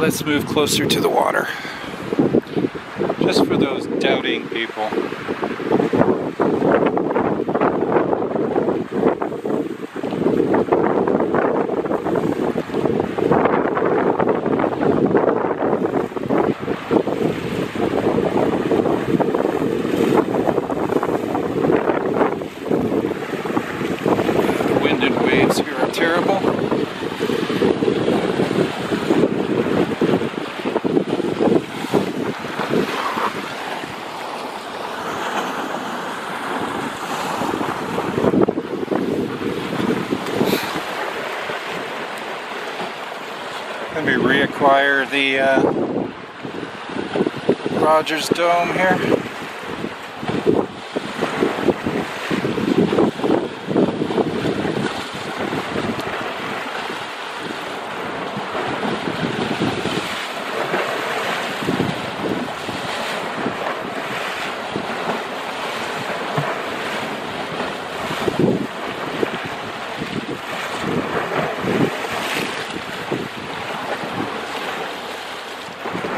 Let's move closer to the water. Just for those doubting people. The wind and waves here are terrible. Let me reacquire the uh, Rogers Dome here.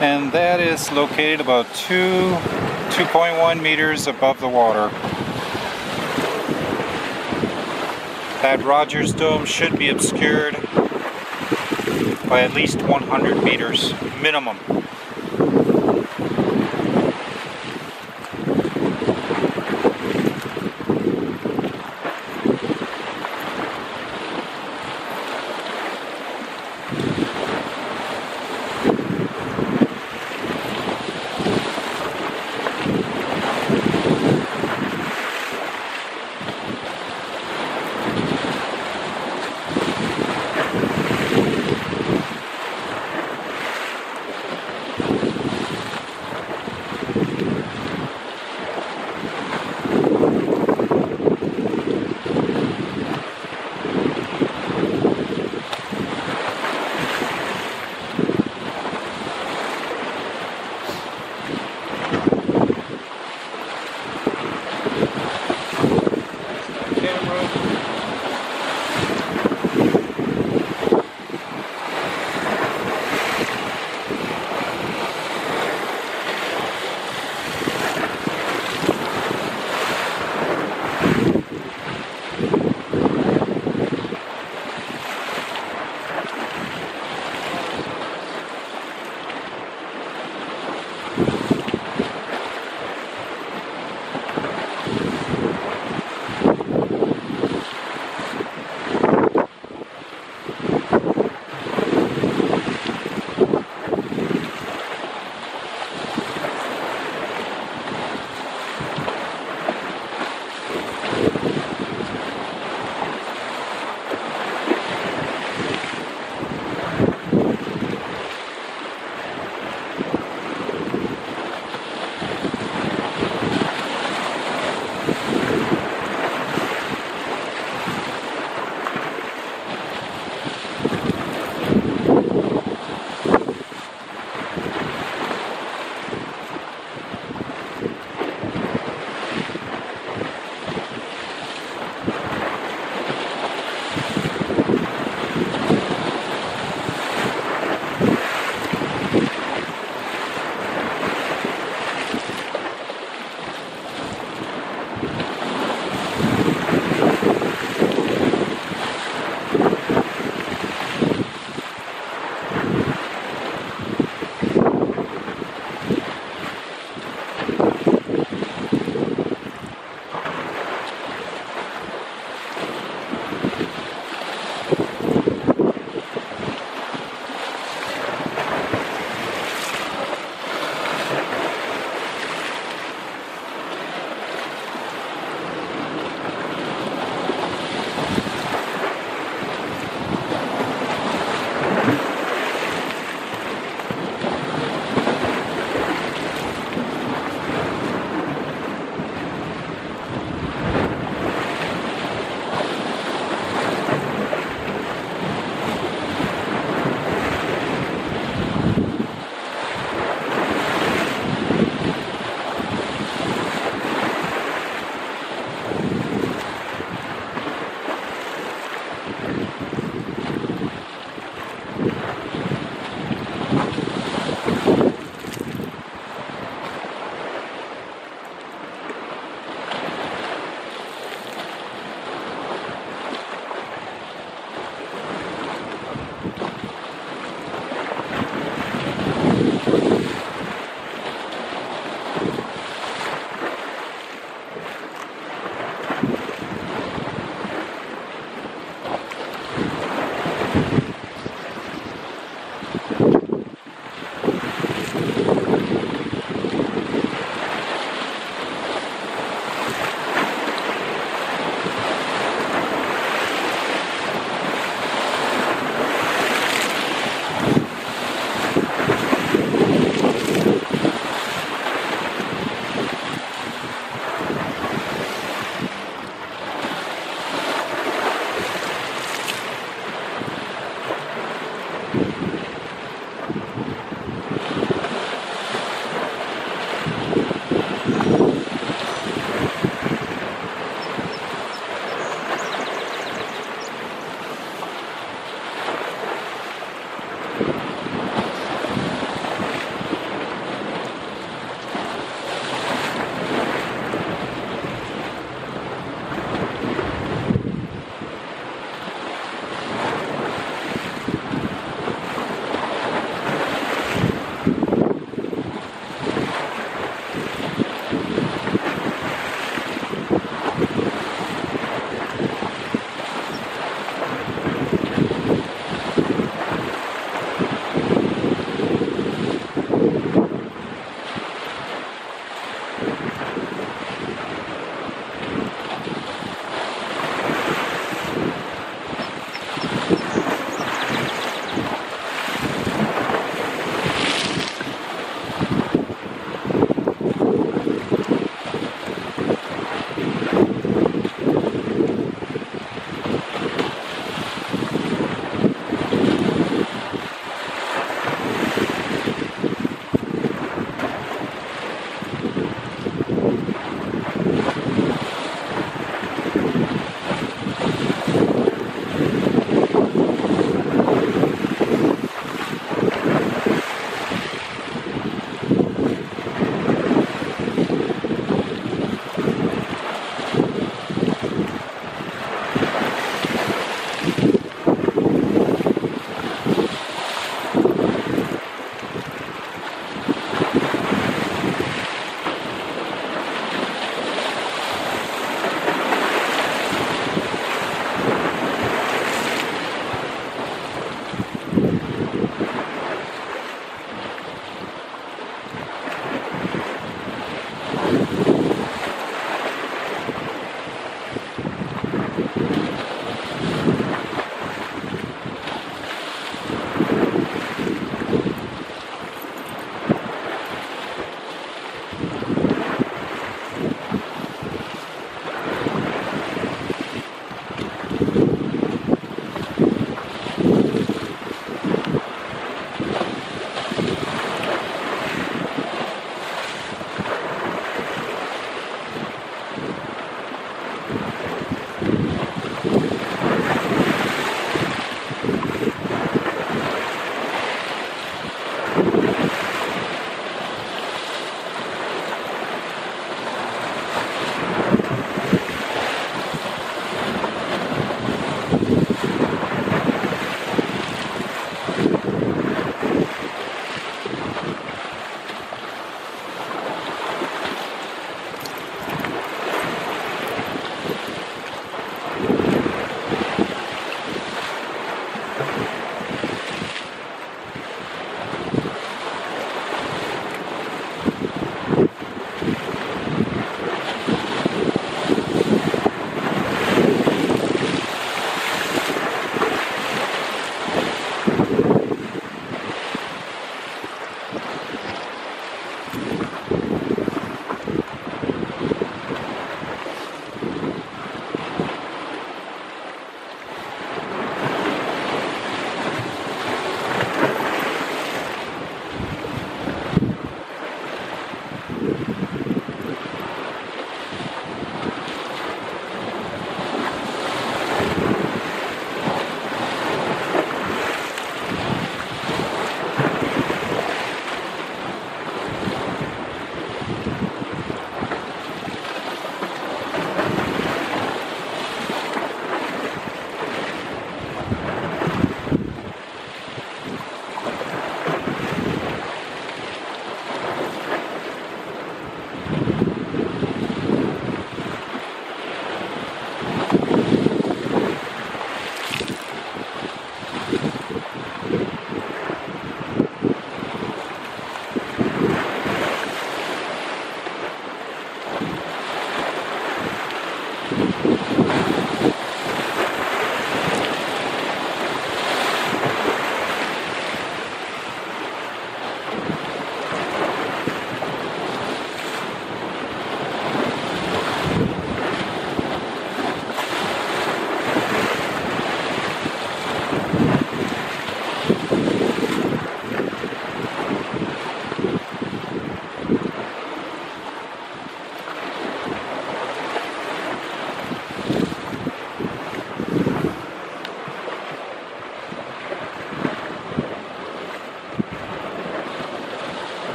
And that is located about 2 2.1 meters above the water. That Rogers Dome should be obscured by at least 100 meters minimum.